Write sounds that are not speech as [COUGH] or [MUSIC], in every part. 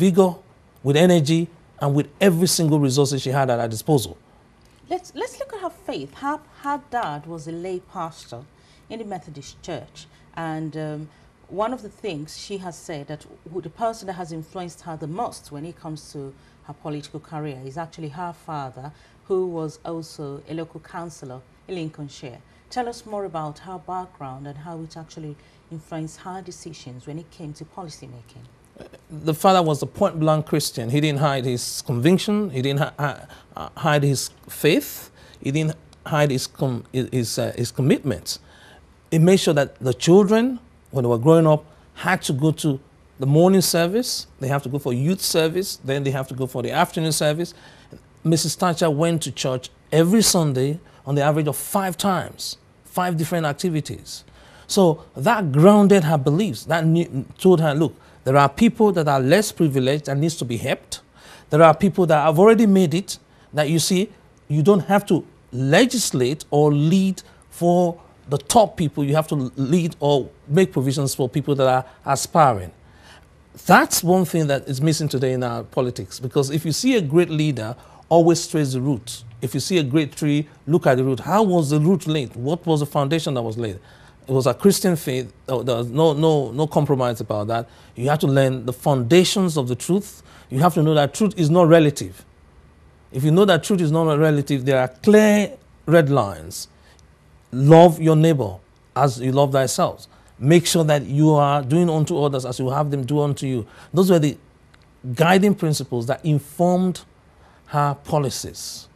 vigor, with energy, and with every single resource she had at her disposal. Let's, let's look at her faith. Her, her dad was a lay pastor in the Methodist Church. And um, one of the things she has said that the person that has influenced her the most when it comes to her political career is actually her father, who was also a local councillor in Lincolnshire. Tell us more about her background and how it actually influenced her decisions when it came to policy making the father was a point blank Christian. He didn't hide his conviction. He didn't hide his faith. He didn't hide his, com his, uh, his commitments. He made sure that the children, when they were growing up, had to go to the morning service. They have to go for youth service. Then they have to go for the afternoon service. Mrs. Thatcher went to church every Sunday on the average of five times, five different activities. So that grounded her beliefs. That told her, look, there are people that are less privileged and needs to be helped. There are people that have already made it that you see, you don't have to legislate or lead for the top people. You have to lead or make provisions for people that are aspiring. That's one thing that is missing today in our politics because if you see a great leader, always trace the root. If you see a great tree, look at the root. How was the root laid? What was the foundation that was laid? It was a Christian faith. Oh, there was no, no, no compromise about that. You have to learn the foundations of the truth. You have to know that truth is not relative. If you know that truth is not relative, there are clear red lines. Love your neighbor as you love thyself. Make sure that you are doing unto others as you have them do unto you. Those were the guiding principles that informed her policies.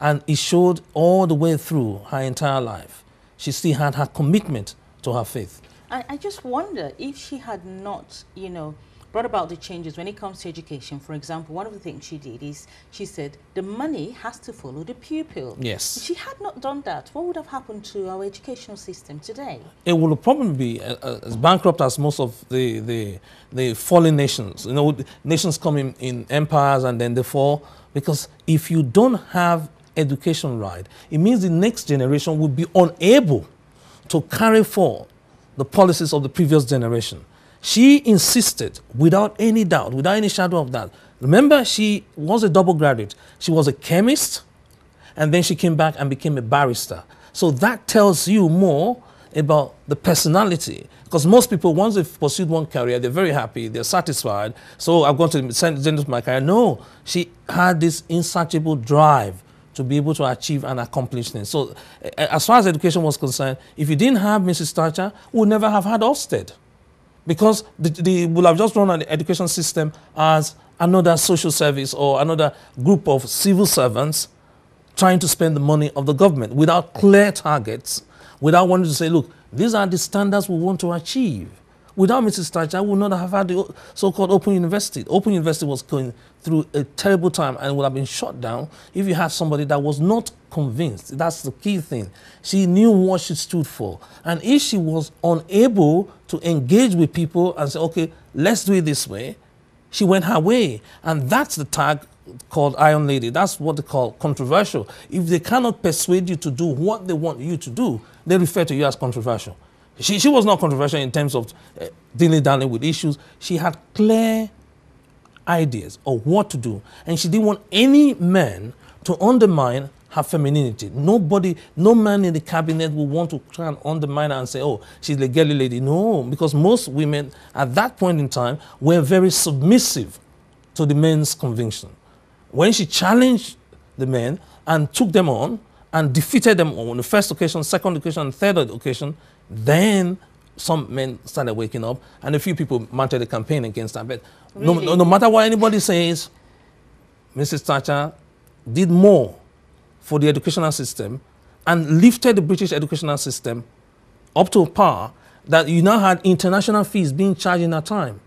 And it showed all the way through her entire life. She still had her commitment to her faith. I, I just wonder if she had not, you know, brought about the changes when it comes to education. For example, one of the things she did is she said the money has to follow the pupil. Yes. If she had not done that, what would have happened to our educational system today? It would probably be uh, uh, as bankrupt as most of the, the, the fallen nations. You know, nations come in, in empires and then they fall. Because if you don't have education right, it means the next generation will be unable to carry forward the policies of the previous generation. She insisted, without any doubt, without any shadow of doubt. Remember, she was a double graduate. She was a chemist, and then she came back and became a barrister. So that tells you more about the personality. Because most people, once they've pursued one career, they're very happy, they're satisfied. So I've gone to send into my career. No, she had this insatiable drive to be able to achieve and accomplish things. So eh, as far as education was concerned, if you didn't have Mrs. Thatcher, we would never have had Ofsted. Because the, the, will have just run an education system as another social service or another group of civil servants trying to spend the money of the government without clear targets, without wanting to say, look, these are the standards we want to achieve. Without Mrs. Thatcher, I would not have had the so-called Open University. Open University was going through a terrible time and would have been shut down if you had somebody that was not convinced. That's the key thing. She knew what she stood for. And if she was unable to engage with people and say, okay, let's do it this way, she went her way. And that's the tag called Iron Lady. That's what they call controversial. If they cannot persuade you to do what they want you to do, they refer to you as controversial. She, she was not controversial in terms of uh, dealing down with issues. She had clear ideas of what to do. And she didn't want any man to undermine her femininity. Nobody, no man in the cabinet would want to try and undermine her and say, oh, she's a girly lady. No, because most women at that point in time were very submissive to the men's conviction. When she challenged the men and took them on and defeated them on the first occasion, second occasion, third occasion, then some men started waking up, and a few people mounted a campaign against her. But really? no, no, no matter what anybody says, Mrs. Thatcher did more for the educational system and lifted the British educational system up to a par that you now had international fees being charged in that time.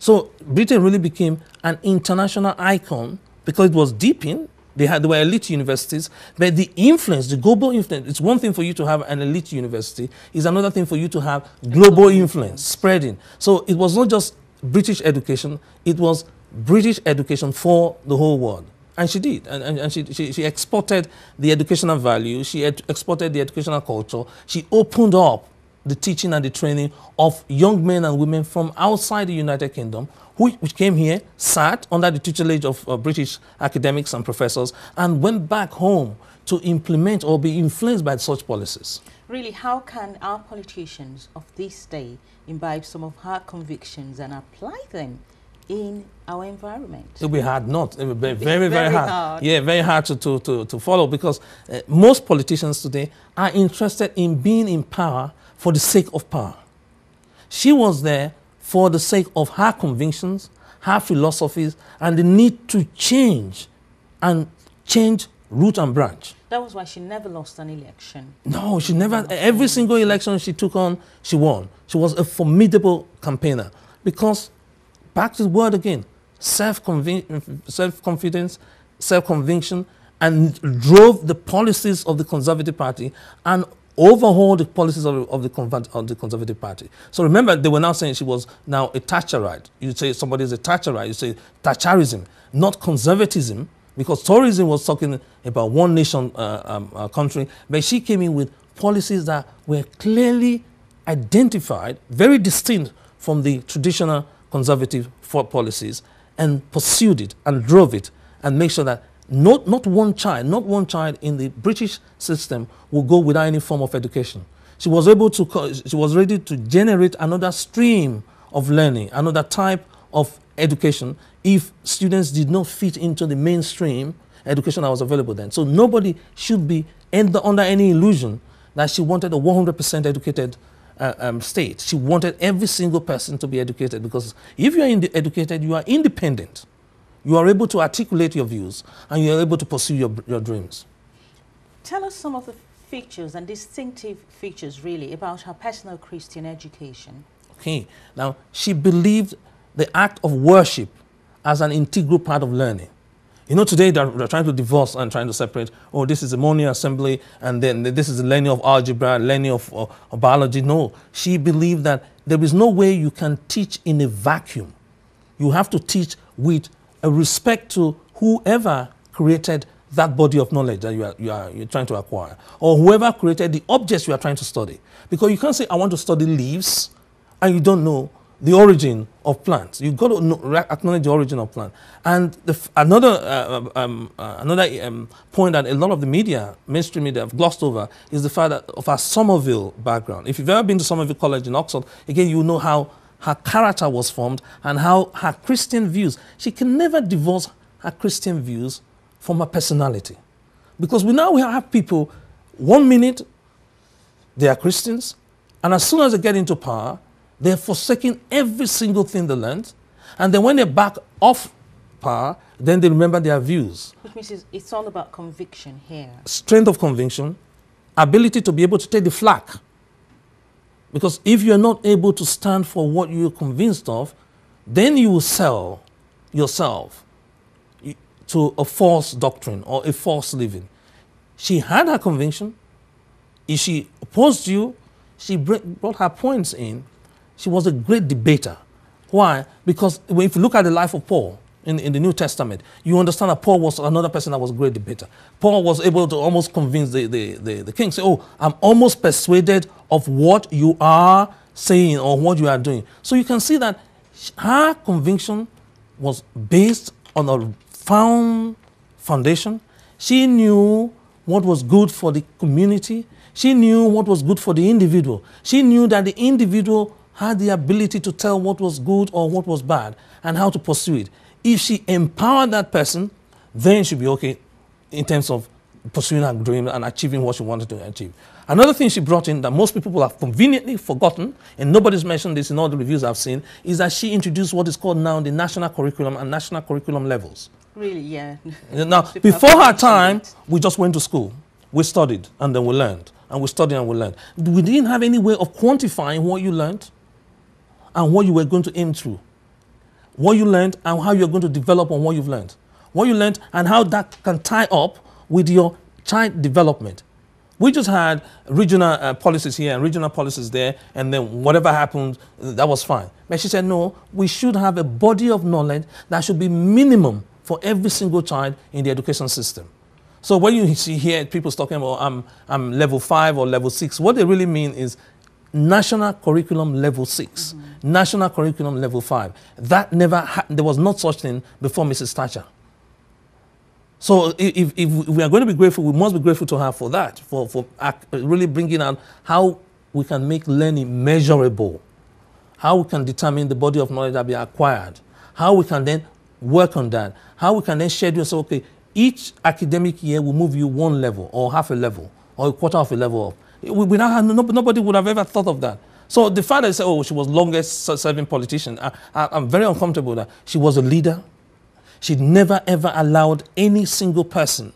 So Britain really became an international icon because it was deep in they, had, they were elite universities, but the influence, the global influence, it's one thing for you to have an elite university, it's another thing for you to have global influence spreading. So it was not just British education, it was British education for the whole world. And she did. And, and, and she, she, she, exported the educational value, she exported the educational culture, she opened up the teaching and the training of young men and women from outside the United Kingdom who, which came here, sat under the tutelage of uh, British academics and professors, and went back home to implement or be influenced by such policies. Really, how can our politicians of this day imbibe some of her convictions and apply them in our environment? It will be hard not. It will be very, very, very hard. hard. Yeah, very hard to, to, to, to follow because uh, most politicians today are interested in being in power for the sake of power. She was there for the sake of her convictions, her philosophies, and the need to change and change root and branch. That was why she never lost an election. No, she never, every single election she took on, she won. She was a formidable campaigner because, back to the word again, self-confidence, self-conviction, and drove the policies of the Conservative Party and overhaul the policies of, of, the, of the Conservative Party. So remember, they were now saying she was now a Thatcherite. You say somebody is a Thatcherite, you say Thatcherism, not conservatism, because Toryism was talking about one nation uh, um, uh, country, but she came in with policies that were clearly identified, very distinct from the traditional conservative policies, and pursued it and drove it and make sure that not, not one child, not one child in the British system will go without any form of education. She was able to, she was ready to generate another stream of learning, another type of education if students did not fit into the mainstream education that was available then. So nobody should be under any illusion that she wanted a 100% educated uh, um, state. She wanted every single person to be educated because if you are educated, you are independent. You are able to articulate your views and you are able to pursue your, your dreams. Tell us some of the features and distinctive features really about her personal Christian education. Okay, now she believed the act of worship as an integral part of learning. You know, today they're, they're, trying to divorce and trying to separate. Oh, this is a morning assembly, and then this is the learning of algebra, learning of, of, of biology. No, she believed that there is no way you can teach in a vacuum. You have to teach with a respect to whoever created that body of knowledge that you are, you are you're trying to acquire, or whoever created the objects you are trying to study. Because you can't say, I want to study leaves, and you don't know the origin of plants. You've got to know, acknowledge the origin of plants. And another, uh, um, uh, another um, point that a lot of the media, mainstream media, have glossed over is the fact that of her Somerville background. If you've ever been to Somerville College in Oxford, again, you know how her character was formed and how her Christian views, she can never divorce her Christian views from her personality. Because we now we have people, one minute they are Christians, and as soon as they get into power, they're forsaking every single thing they learned, and then when they're back off power, then they remember their views. Which means it's all about conviction here. Strength of conviction, ability to be able to take the flak because if you're not able to stand for what you're convinced of, then you will sell yourself to a false doctrine or a false living. She had her conviction. If she opposed you, she brought her points in. She was a great debater. Why? Because if you look at the life of Paul, in, in the New Testament, you understand that Paul was another person that was a great debater. Paul was able to almost convince the, the, the, the king, say, Oh, I'm almost persuaded of what you are saying or what you are doing. So you can see that her conviction was based on a found foundation. She knew what was good for the community. She knew what was good for the individual. She knew that the individual had the ability to tell what was good or what was bad and how to pursue it. If she empowered that person, then she'll be okay in terms of pursuing her dream and achieving what she wanted to achieve. Another thing she brought in that most people have conveniently forgotten, and nobody's mentioned this in all the reviews I've seen, is that she introduced what is called now the national curriculum and national curriculum levels. Really, yeah. Now, [LAUGHS] before her time, we just went to school. We studied and then we learned. And we studied and we learned. We didn't have any way of quantifying what you learned and what you were going to aim through what you learned and how you're going to develop on what you've learned. What you learned and how that can tie up with your child development. We just had regional uh, policies here and regional policies there, and then whatever happened, that was fine. But she said, no, we should have a body of knowledge that should be minimum for every single child in the education system. So when you see here people talking about I'm, I'm level five or level six, what they really mean is national curriculum level 6 mm-hmm. national curriculum level 5 that never happened. there was not such thing before mrs thatcher so if, if we are going to be grateful we must be grateful to her for that for, for really bringing out how we can make learning measurable how we can determine the body of knowledge that we acquired how we can then work on that how we can then schedule so okay each academic year will move you one level or half a level or a quarter of a level up we, we nobody would have ever thought of that. So the fact that said, oh, she was longest serving politician, I, am very uncomfortable that she was a leader. She never ever allowed any single person,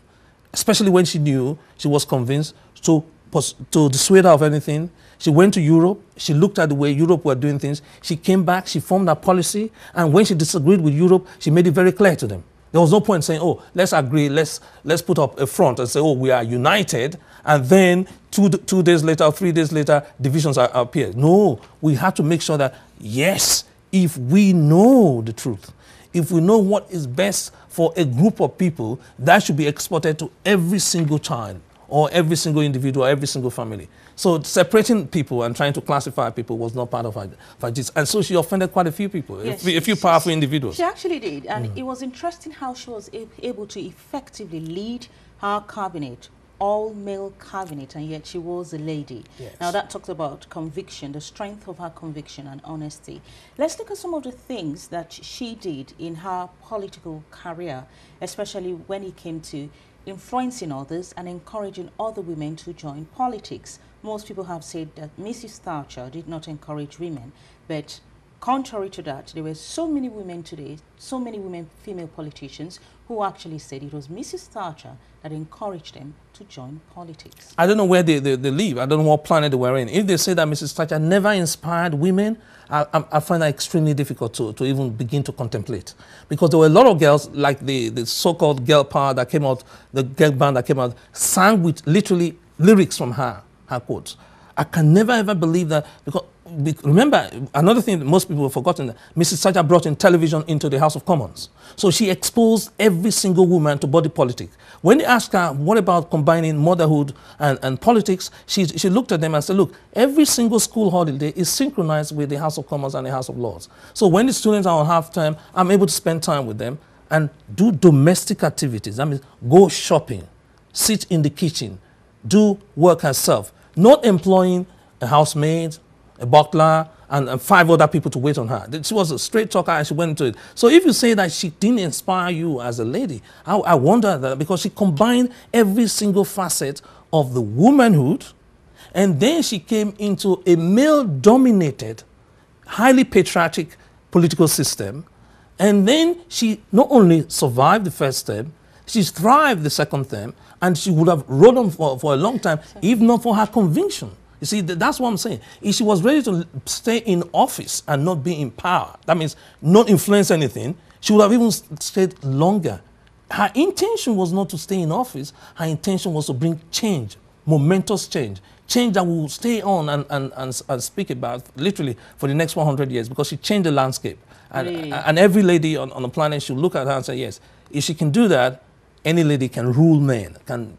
especially when she knew she was convinced, to, to dissuade her of anything. She went to Europe. She looked at the way Europe were doing things. She came back. She formed a policy. And when she disagreed with Europe, she made it very clear to them. There was no point saying, oh, let's agree, let's, let's put up a front and say, oh, we are united. And then two, two days later, three days later, divisions are, appear. No, we have to make sure that, yes, if we know the truth, if we know what is best for a group of people, that should be exported to every single child or every single individual, every single family. So separating people and trying to classify people was not part of her, her gist. And so she offended quite a few people, yes, a, few powerful individuals. She actually did. And mm. it was interesting how she was able to effectively lead her cabinet all male cabinet and yet she was a lady. Yes. Now that talks about conviction, the strength of her conviction and honesty. Let's look at some of the things that she did in her political career, especially when it came to influencing others and encouraging other women to join politics. Most people have said that Mrs. Thatcher did not encourage women, but contrary to that, there were so many women today, so many women, female politicians, who actually said it was Mrs. Thatcher that encouraged them to join politics. I don't know where they, they, they live. I don't know what planet they were in. If they say that Mrs. Thatcher never inspired women, I, I, find that extremely difficult to, to even begin to contemplate. Because there were a lot of girls, like the, the so-called girl power that came out, the girl band that came out, sang with literally lyrics from her, her quotes. I can never ever believe that because remember another thing that most people have forgotten that Mrs. Thatcher brought in television into the House of Commons. So she exposed every single woman to body politics. When they asked her, what about combining motherhood and, and politics, she, she looked at them and said, look, every single school holiday is synchronized with the House of Commons and the House of Lords. So when the students are on half time, I'm able to spend time with them and do domestic activities. That means go shopping, sit in the kitchen, do work herself, not employing a housemaid, a butler, and, and, five other people to wait on her. She was a straight talker and she went into it. So if you say that she didn't inspire you as a lady, I, I wonder that because she combined every single facet of the womanhood and then she came into a male-dominated, highly patriotic political system. And then she not only survived the first term, she thrived the second term, and she would have rode on for, for a long time, if not for her conviction. You see, that's what I'm saying. If she was ready to stay in office and not be in power, that means not influence anything, she would have even stayed longer. Her intention was not to stay in office, her intention was to bring change, momentous change, change that will stay on and, and, and, and speak about literally for the next 100 years because she changed the landscape. And, really? and every lady on, on the planet should look at her and say, yes, if she can do that, any lady can rule men, can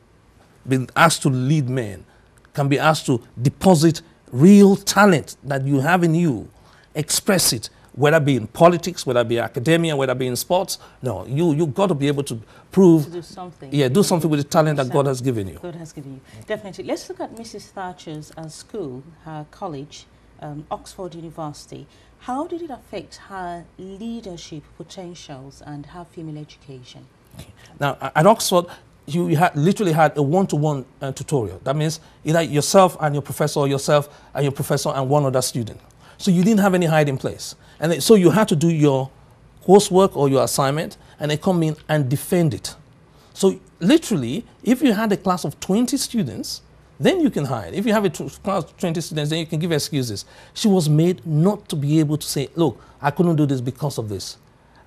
be asked to lead men can be asked to deposit real talent that you have in you, express it, whether it be in politics, whether it be academia, whether it be in sports. No, you you got to be able to prove. To do something. Yeah, do something with the talent that God has given you. God has given you. Definitely. Let's look at Mrs. Thatcher's uh, school, her college, um, Oxford University. How did it affect her leadership potentials and her female education? Now, at Oxford, you, had literally had a one-to-one -one, uh, tutorial. That means either yourself and your professor, or yourself and your professor and one other student. So you didn't have any hiding place. And so you had to do your coursework or your assignment and they come in and defend it. So literally, if you had a class of 20 students, then you can hide. If you have a class of 20 students, then you can give excuses. She was made not to be able to say, look, I couldn't do this because of this.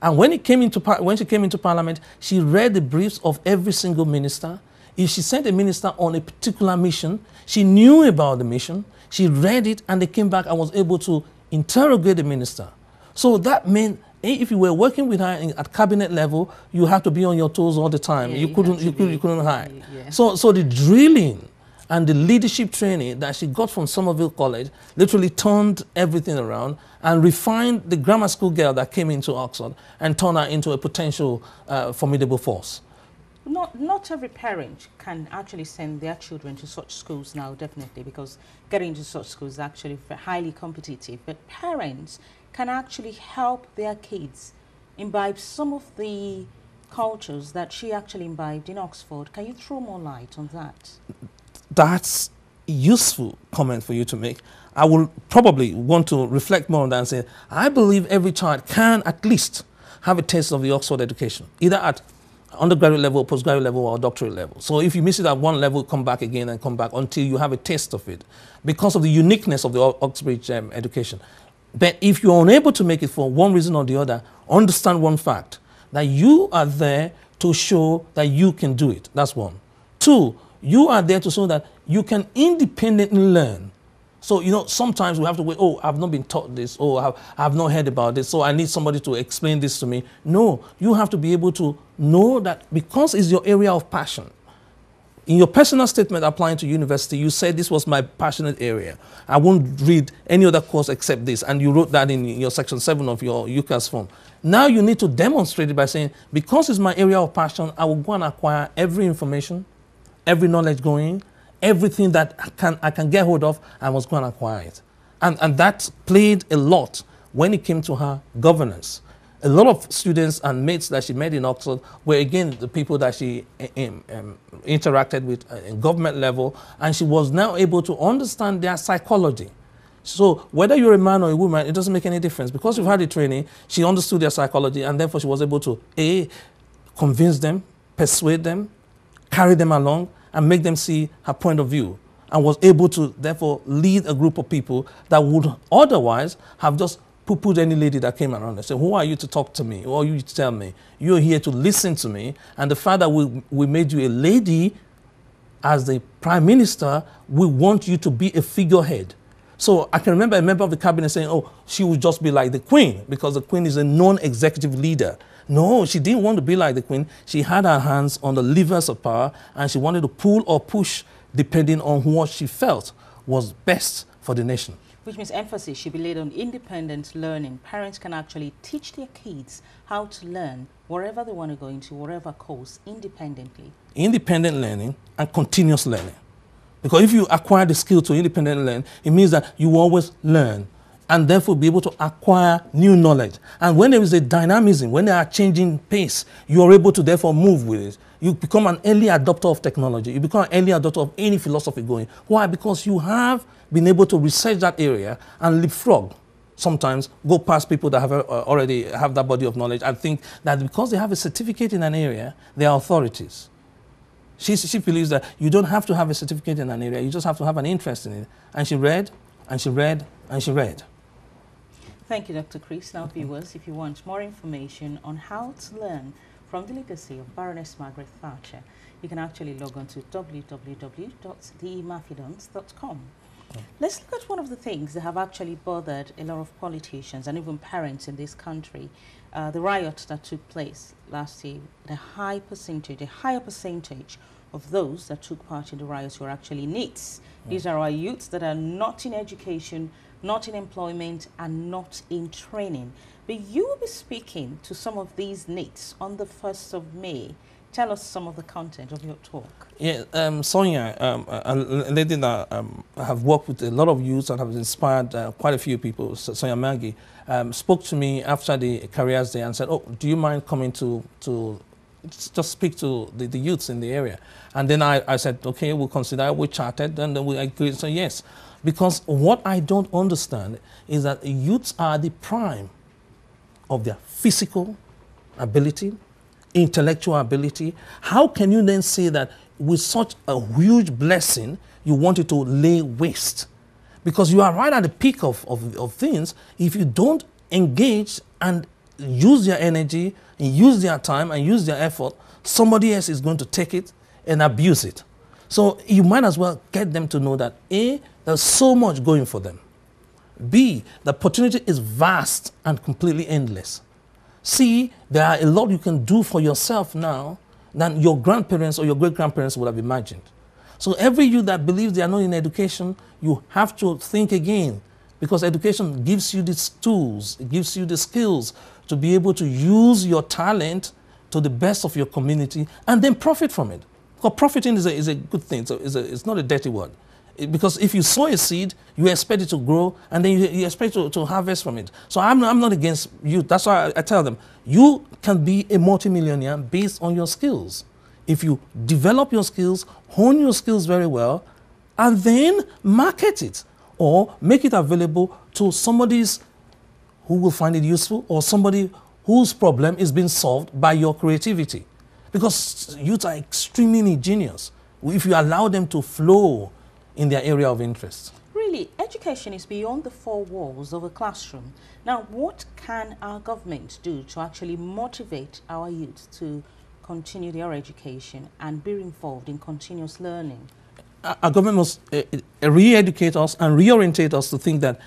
And when, it came into, when she came into parliament, she read the briefs of every single minister. If she sent a minister on a particular mission, she knew about the mission, she read it, and they came back and was able to interrogate the minister. So that meant eh, if you were working with her in, at cabinet level, you had to be on your toes all the time. Yeah, you, you, couldn't, you, could, you couldn't hide. Yeah. So, so the drilling and the leadership training that she got from Somerville College literally turned everything around and refined the grammar school girl that came into Oxford and turned her into a potential uh, formidable force. Not, not every parent can actually send their children to such schools now, definitely, because getting to such schools is actually highly competitive. But parents can actually help their kids imbibe some of the cultures that she actually imbibed in Oxford. Can you throw more light on that? That's useful comment for you to make. I will probably want to reflect more on that and say, I believe every child can at least have a taste of the Oxford education, either at undergraduate level, postgraduate level, or doctorate level. So if you miss it at one level, come back again and come back until you have a taste of it because of the uniqueness of the Oxbridge um, education. But if you're unable to make it for one reason or the other, understand one fact that you are there to show that you can do it. That's one. Two, you are there to show that you can independently learn. So, you know, sometimes we have to wait, oh, I've not been taught this, oh, I've, I've not heard about this, so I need somebody to explain this to me. No, you have to be able to know that because it's your area of passion, in your personal statement applying to university, you said this was my passionate area. I won't read any other course except this. And you wrote that in your section 7 of your UCAS form. Now you need to demonstrate it by saying, because it's my area of passion, I will go and acquire every information, every knowledge going, everything that I can, I can get hold of, I must go and acquire it. And, and that played a lot when it came to her governance a lot of students and mates that she met in Oxford were again the people that she um, um, interacted with at uh, government level, and she was now able to understand their psychology. So whether you're a man or a woman, it doesn't make any difference because you've had the training. She understood their psychology, and therefore she was able to a convince them, persuade them, carry them along, and make them see her point of view, and was able to therefore lead a group of people that would otherwise have just put any lady that came around and said, Who are you to talk to me? Who are you to tell me? You're here to listen to me. And the fact that we, we made you a lady as the prime minister, we want you to be a figurehead. So I can remember a member of the cabinet saying, Oh, she would just be like the queen because the queen is a non executive leader. No, she didn't want to be like the queen. She had her hands on the levers of power and she wanted to pull or push depending on what she felt was best for the nation which means emphasis should be laid on independent learning. Parents can actually teach their kids how to learn wherever they want to go into, whatever course, independently. Independent learning and continuous learning. Because if you acquire the skill to independently learn, it means that you always learn and therefore be able to acquire new knowledge. And when there is a dynamism, when they are changing pace, you are able to therefore move with it. You become an early adopter of technology. You become an early adopter of any philosophy going. Why? Because you have been able to research that area and leapfrog sometimes go past people that have uh, already have that body of knowledge and think that because they have a certificate in an area, they are authorities. She, she believes that you don't have to have a certificate in an area, you just have to have an interest in it. And she read, and she read, and she read. Thank you, Dr. Chris. Now, viewers, if you want more information on how to learn from the legacy of Baroness Margaret Thatcher, you can actually log on to www.theimafidons.com. Let's look at one of the things that have actually bothered a lot of politicians and even parents in this country. Uh, the riot that took place last year, the high percentage, a higher percentage of those that took part in the riots were actually NEETs. Mm. These are our youths that are not in education, not in employment, and not in training. But you will be speaking to some of these NEETs on the 1st of May. Tell us some of the content of your talk. Yeah, um, Sonia, um, a lady that um, have worked with a lot of youths and have inspired uh, quite a few people, Sonia Maggie, um, spoke to me after the careers day and said, oh, do you mind coming to, to just speak to the, the youths in the area? And then I, I said, okay, we'll consider, we chatted, and then we agreed, so yes. Because what I don't understand is that youths are the prime of their physical ability, intellectual ability, how can you then say that with such a huge blessing, you want it to lay waste? Because you are right at the peak of, of, of things. If you don't engage and use their energy, and use their time, and use their effort, somebody else is going to take it and abuse it. So you might as well get them to know that A, there's so much going for them. B, the opportunity is vast and completely endless. See, there are a lot you can do for yourself now than your grandparents or your great grandparents would have imagined. So every youth that believes they are not in education, you have to think again because education gives you these tools, it gives you the skills to be able to use your talent to the best of your community and then profit from it. Because profiting is a, is a good thing, so it's, a, it's not a dirty word. Because if you sow a seed, you expect it to grow and then you, you expect to, to harvest from it. So I'm, I'm not against you. That's why I, I tell them, you can be a multimillionaire based on your skills. If you develop your skills, hone your skills very well, and then market it or make it available to somebody's who will find it useful or somebody whose problem is being solved by your creativity. Because youth are extremely ingenious if you allow them to flow in their area of interest. Really, education is beyond the four walls of a classroom. Now, what can our government do to actually motivate our youth to continue their education and be involved in continuous learning? Our government must uh, re-educate us and reorientate us to think that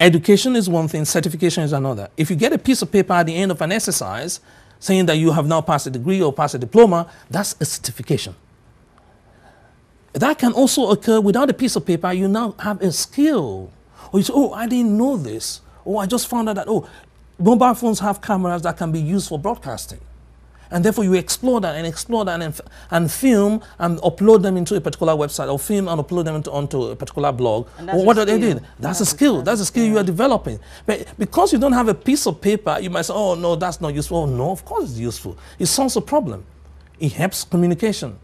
Education is one thing, certification is another. If you get a piece of paper at the end of an exercise saying that you have now passed a degree or passed a diploma, that's a certification. That can also occur without a piece of paper. You now have a skill. Or you say, oh, I didn't know this. Oh, I just found out that, oh, mobile phones have cameras that can be used for broadcasting. And therefore, you explore that and explore that and, and film and upload them into a particular website or film and upload them into, onto a particular blog. Or what are they doing? That's, that's a skill. That's a skill you are developing. But because you don't have a piece of paper, you might say, oh, no, that's not useful. Oh, no, of course it's useful. It solves a problem. It helps communication.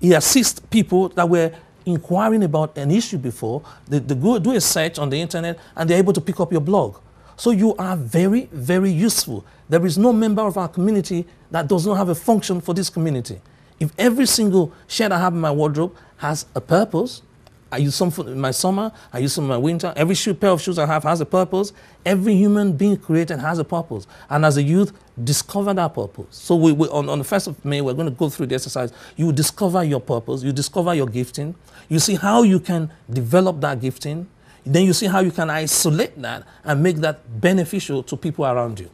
It assists people that were inquiring about an issue before. They, they go do a search on the internet and they're able to pick up your blog. So you are very, very useful. There is no member of our community that does not have a function for this community. If every single shirt I have in my wardrobe has a purpose, I use some for my summer, I use some in my winter, every shoe, pair of shoes I have has a purpose. Every human being created has a purpose. And as a youth, discover that purpose. So we, we, on, on the 1st of May, we're going to go through the exercise. You discover your purpose, you discover your gifting, you see how you can develop that gifting, then you see how you can isolate that and make that beneficial to people around you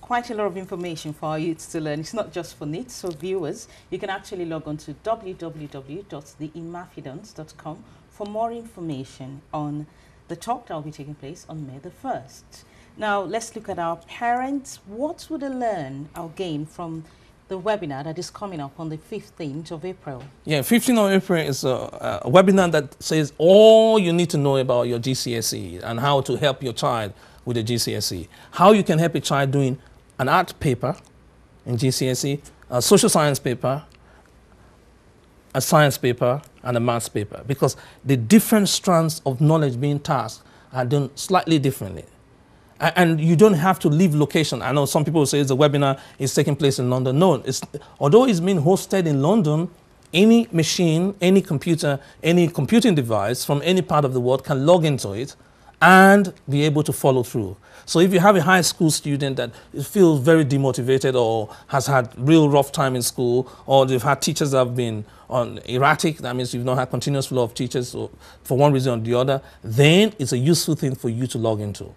quite a lot of information for our youths to learn. It's not just for NEETs, so viewers, you can actually log on to www.theimafidons.com for more information on the talk that will be taking place on May the 1st. Now, let's look at our parents. What would they learn or gain from the webinar that is coming up on the 15th of April? Yeah, 15th of April is a, a, webinar that says all you need to know about your GCSE and how to help your child with the GCSE. How you can help a child doing an art paper in GCSE, a social science paper, a science paper, and a maths paper because the different strands of knowledge being tasked are done slightly differently. And you don't have to leave location. I know some people say the webinar is taking place in London. No, it's, although it's being hosted in London, any machine, any computer, any computing device from any part of the world can log into it and be able to follow through. So if you have a high school student that feels very demotivated or has had real rough time in school, or they've had teachers that have been on erratic, that means you've not had continuous flow of teachers for one reason or the other, then it's a useful thing for you to log into.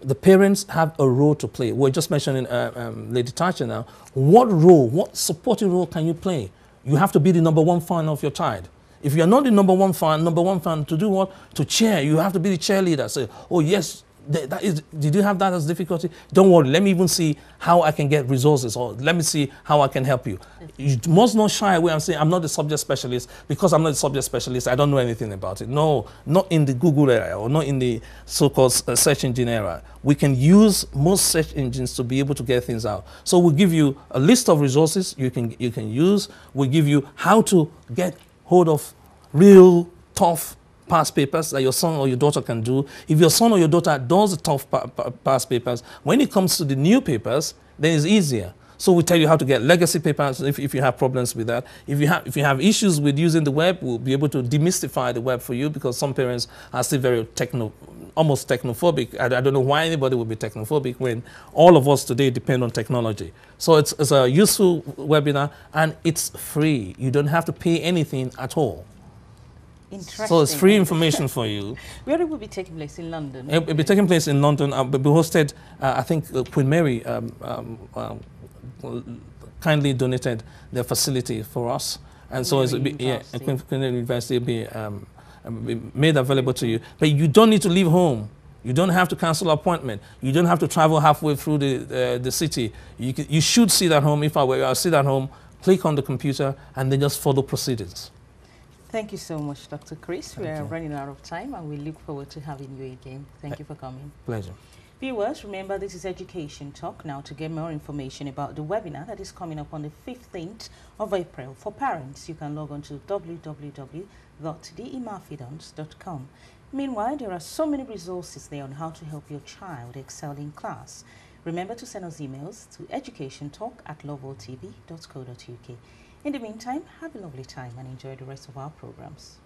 The parents have a role to play. We're just mentioning uh, um, Lady Thatcher now. What role, what supporting role can you play? You have to be the number one fan of your child. If you're not the number one fan, number one fan to do what? To cheer. You have to be the cheerleader. Say, oh yes, that is, did you have that as difficulty? Don't worry, let me even see how I can get resources or let me see how I can help you. You must not shy away and say, I'm not a subject specialist. Because I'm not a subject specialist, I don't know anything about it. No, not in the Google area or not in the so-called uh, search engine era. We can use most search engines to be able to get things out. So we'll give you a list of resources you can, you can use. We'll give you how to get hold of real tough past papers that your son or your daughter can do. If your son or your daughter does the tough pa pa past papers, when it comes to the new papers, then it's easier. So we tell you how to get legacy papers if, if you have problems with that. If you, have, if you have issues with using the web, we'll be able to demystify the web for you because some parents are still very techno, almost technophobic. I, I don't know why anybody would be technophobic when all of us today depend on technology. So it's, it's a useful webinar and it's free. You don't have to pay anything at all. Interesting. So it's free information [LAUGHS] for you. Where it will be taking place in London? It will be taking place in London. Uh, be hosted, uh, I think uh, Queen Mary um, um, kindly donated their facility for us. and so it's be, yeah. Queen Queen University will be, um, um, be made available to you. But you don't need to leave home. You don't have to cancel appointment. You don't have to travel halfway through the uh, the city. You you should sit at home. If I were you, I'll sit at home, click on the computer, and then just follow proceedings. Thank you so much, Dr. Chris. we are you. running out of time and we look forward to having you again. Thank you for coming. Pleasure. Viewers, remember this is Education Talk. Now, to get more information about the webinar that is coming up on the 15th of April for parents, you can log on to www.theimafidons.com. Meanwhile, there are so many resources there on how to help your child excel in class. Remember to send us emails to educationtalk at. In the meantime, have a lovely time and enjoy the rest of our programs.